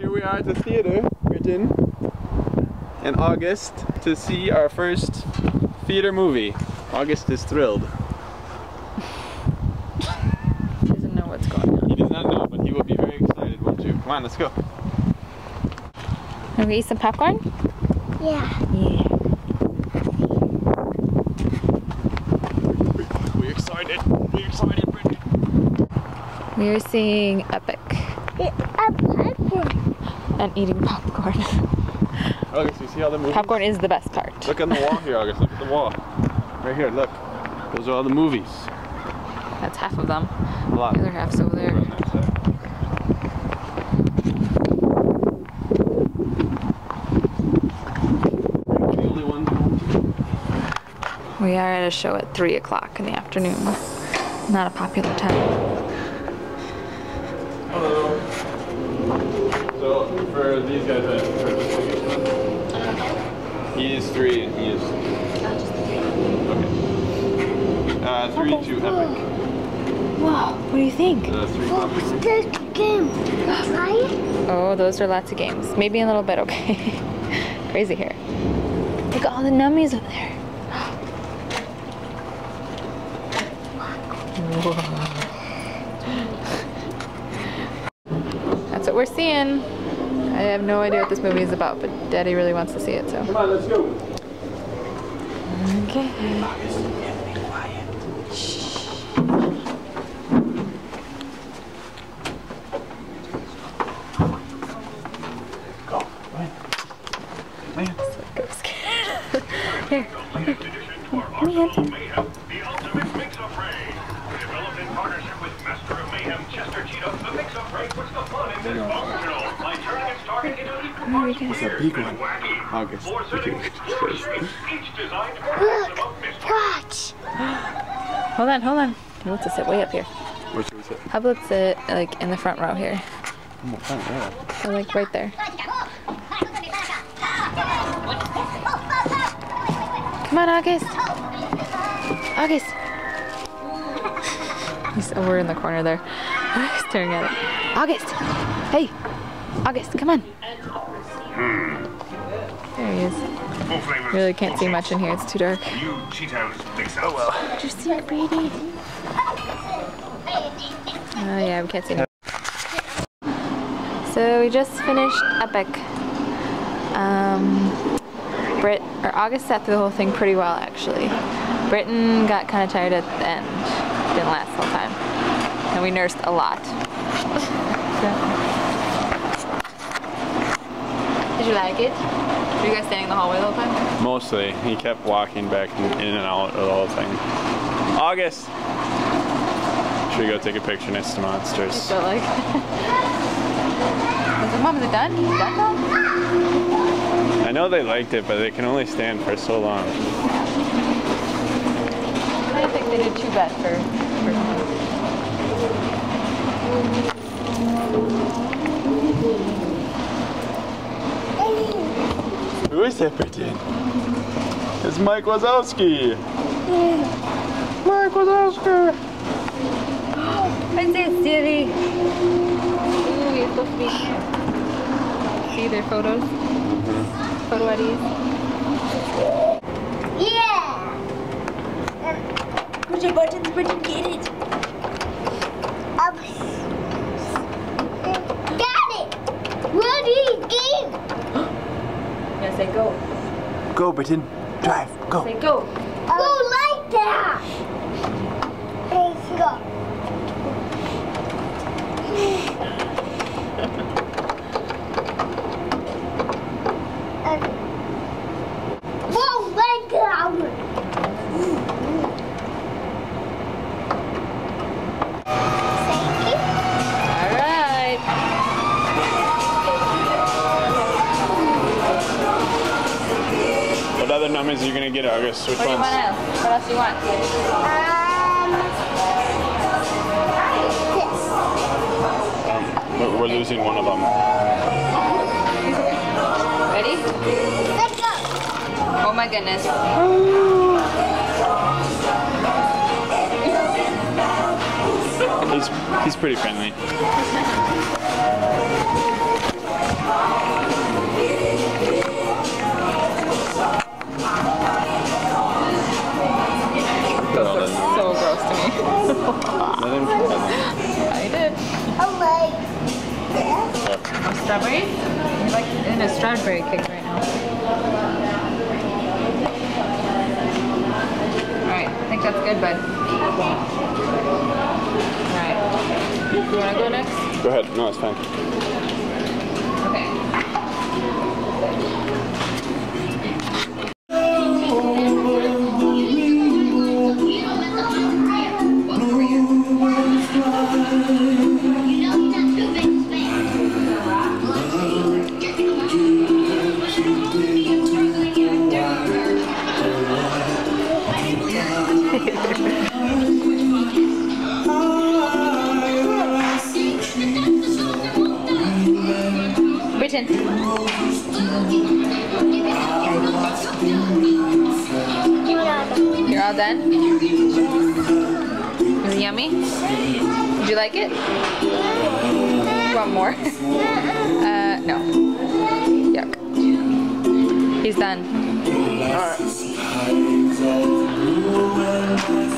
Here we are at the theater, Britain, in August to see our first theater movie. August is thrilled. He doesn't know what's going on. He does not know, but he will be very excited, won't you? Come on, let's go. Are we eat some popcorn? Yeah. Yeah. We excited. We're excited, Britain. We are seeing Epic Yeah, a popcorn. and eating popcorn. August, you see all the movies? popcorn is the best part. Look on the wall here, August. Look at the wall. Right here, look. Those are all the movies. That's half of them. A lot. The other half's over there. On that side. The only one We are at a show at 3 o'clock in the afternoon. Not a popular time. Hello. So for these guys, I purchased tickets. He is three and he is. Okay. Uh, three to Epic. Wow, what do you think? Uh, three What's game? Try it? Oh, those are lots of games. Maybe in a little bit, okay? Crazy here. Look at all the nummies over there. That's we're seeing. I have no idea what this movie is about, but Daddy really wants to see it, so. Come on, let's go. Okay. Go. Ryan. Ryan. Here, here. Come here. The ultimate mix-up ray. Developed in partnership with Master of Mayhem Chester Cheetah, the mix-up ray puts the fun in this functional by turning its target into equal parts It's a weird big and one. wacky. August. Four Okay. settings, four shapes, each designed for Look. maximum mystery. Watch. Hold on, hold on. He wants to sit way up here. Where should we sit? How about sit like in the front row here? Oh, fine, yeah. Or like right there. Come on, August. August. He's over in the corner there. He's staring at it. August. Hey. August, come on. There he is. Full flavors. Really can't see much in here. It's too dark. New Cheetos mix-up. Oh well. Did you see it, Brady? Oh yeah, we can't see. So we just finished Epic. Um, Brit or August sat through the whole thing pretty well actually. Britain got kind of tired at the end. Didn't last the whole time, and we nursed a lot. Did you like it? Were you guys standing in the hallway the whole time? Mostly. He kept walking back in in and out of the whole thing. August! Should we go take a picture next to monsters? So like, I was like, Mom, is it done? Is it done now? I know they liked it, but they can only stand for so long. I don't think they did too bad for. for Who is that, Britain? It's Mike Wazowski! Mike Wazowski! What's it, silly? Ooh, you're supposed to be. See their photos? Photo IDs? Yeah. Push your buttons, Bridget, get it. Up. Got it. Ready, game. Yeah, say go. Go, Britain. Drive. Go. Say go. Go like that. Let's go. What other numbers are gonna get, August? Which What do you want else? What else do you want? Um, this. We're, we're losing one of them. Ready? Let's go. Oh my goodness. He's he's pretty friendly. Strawberries? You're like in a strawberry kick right now. Alright, I think that's good, bud. Alright. You wanna go next? Go ahead. No, it's fine. Britain. You're all done? Is it yummy? Did you like it? Want more? uh, no. Yuck. He's done. All right.